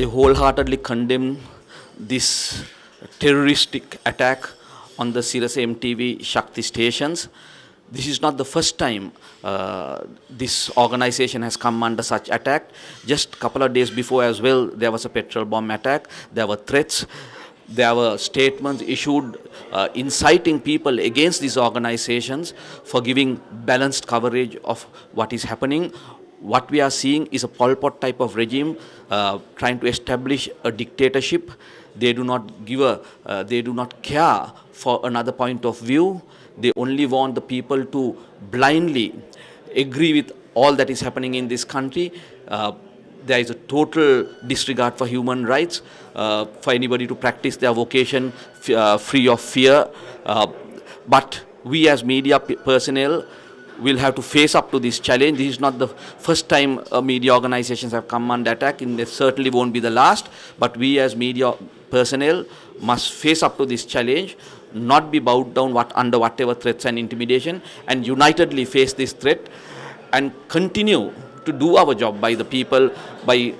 I wholeheartedly condemn this terroristic attack on the Sirasa MTV Shakti stations. This is not the first time uh, this organization has come under such attack. Just a couple of days before as well, there was a petrol bomb attack. There were threats. There were statements issued uh, inciting people against these organizations for giving balanced coverage of what is happening. What we are seeing is a Pol Pot type of regime uh, trying to establish a dictatorship. They do not give a, uh, they do not care for another point of view. They only want the people to blindly agree with all that is happening in this country. Uh, there is a total disregard for human rights, uh, for anybody to practice their vocation uh, free of fear. Uh, but we as media personnel will have to face up to this challenge. This is not the first time uh, media organizations have come under attack, and it certainly won't be the last. But we as media personnel must face up to this challenge, not be bowed down what, under whatever threats and intimidation, and unitedly face this threat and continue to do our job by the people, by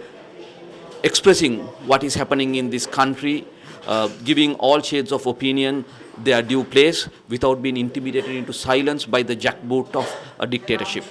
expressing what is happening in this country, uh, giving all shades of opinion their due place without being intimidated into silence by the jackboot of a dictatorship.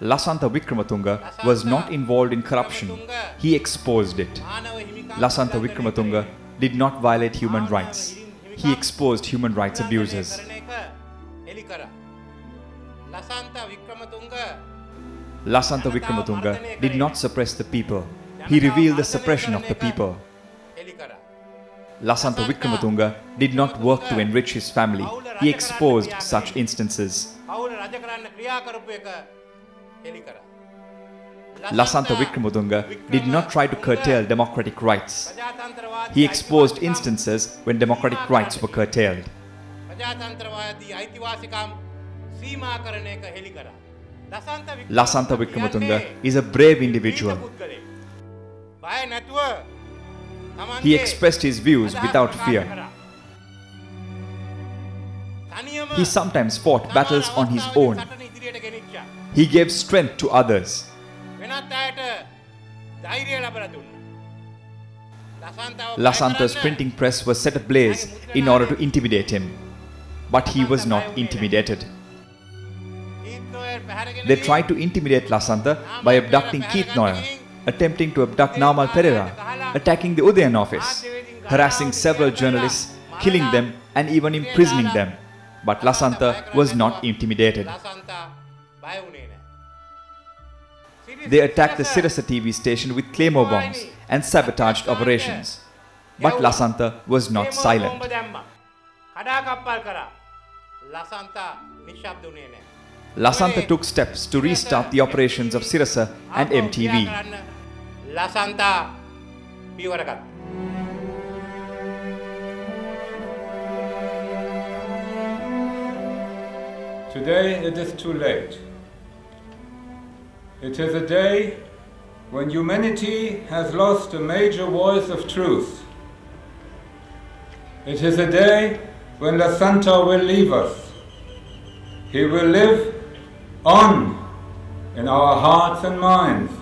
Lasantha Wickrematunge was not involved in corruption. He exposed it. Lasantha Wickrematunge did not violate human rights. He exposed human rights abuses. Lasantha Wickrematunge did not suppress the people. He revealed the suppression of the people. Lasantha Wickrematunge did not work to enrich his family. He exposed such instances. Lasantha Wickrematunge did not try to curtail democratic rights. He exposed instances when democratic rights were curtailed. Lasantha Wickrematunge is a brave individual. He expressed his views without fear. He sometimes fought battles on his own. He gave strength to others. Lasantha's printing press was set ablaze in order to intimidate him. But he was not intimidated. They tried to intimidate Lasantha by abducting Keith Noyahr, attempting to abduct Namal Perera, attacking the Uthayan office, harassing several journalists, killing them and even imprisoning them. But Lasantha was not intimidated. They attacked the Sirasa TV station with claymore bombs and sabotaged operations. But Lasantha was not silent. Lasantha took steps to restart the operations of Sirasa and MTV. Today it is too late. It is a day when humanity has lost a major voice of truth. It is a day when Lasantha will leave us. He will live on in our hearts and minds.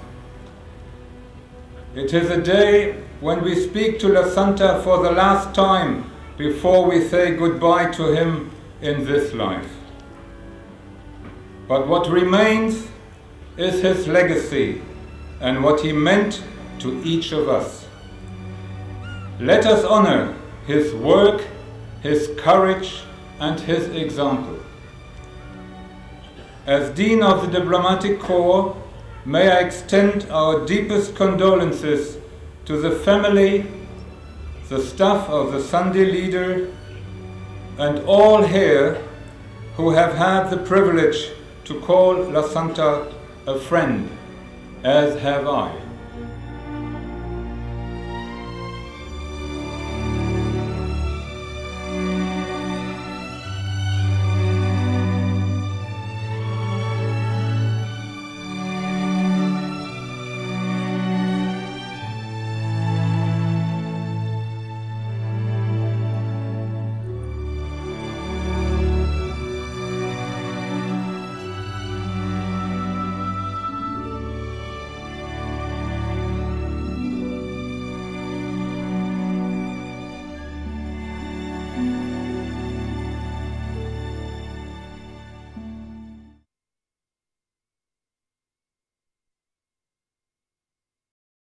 It is a day when we speak to Lasantha for the last time before we say goodbye to him in this life. But what remains is his legacy and what he meant to each of us. Let us honor his work, his courage, and his example. As Dean of the Diplomatic Corps, may I extend our deepest condolences to the family, the staff of the Sunday leader, and all here who have had the privilege to call Lasantha a friend, as have I.